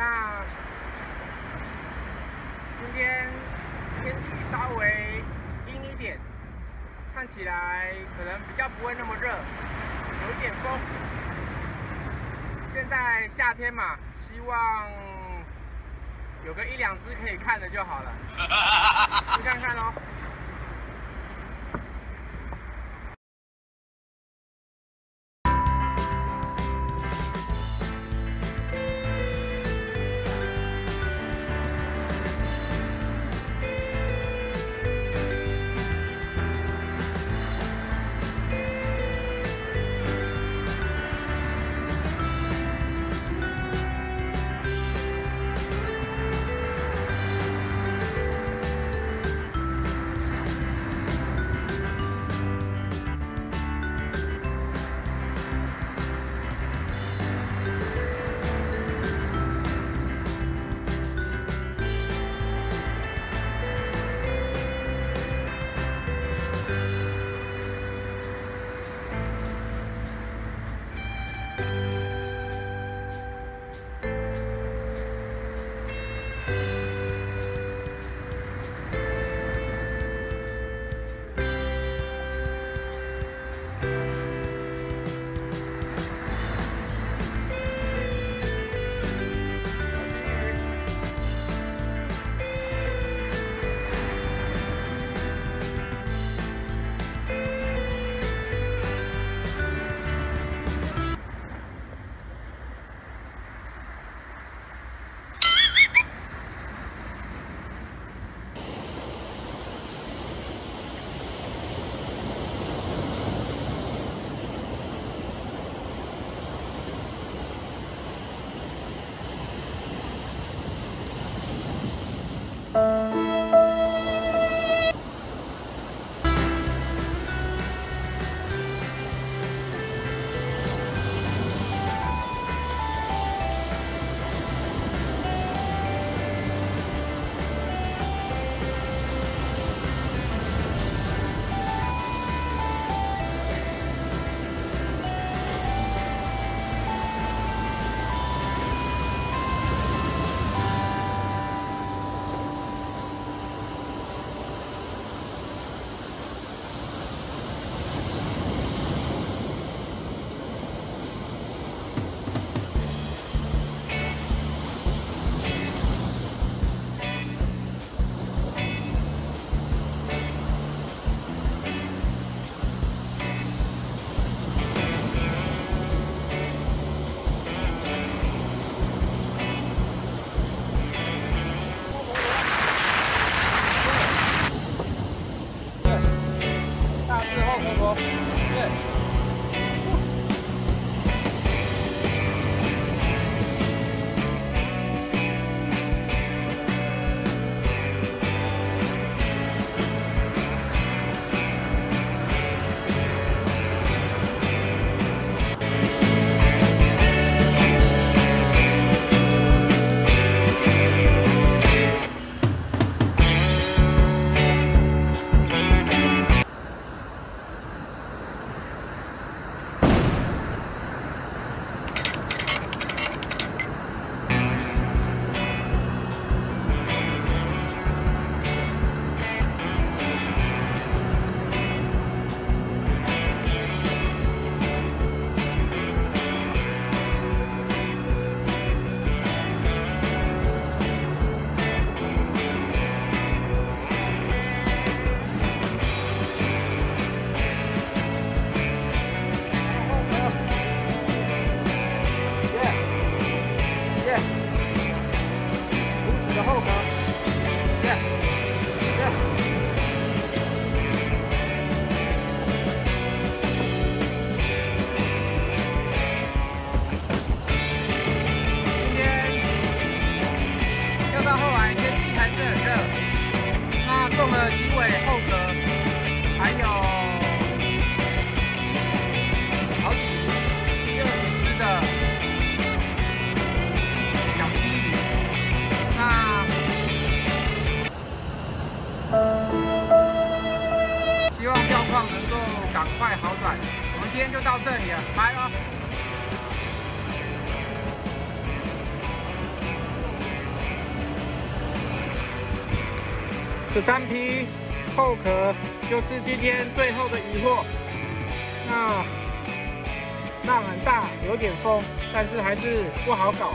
那今天天气稍微阴一点，看起来可能比较不会那么热，有一点风。现在夏天嘛，希望有个一两只可以看的就好了，去看看喽。Good. 快好转，我们今天就到这里了，拜了。十三批。后壳就是今天最后的疑惑。那浪很大，有点风，但是还是不好搞。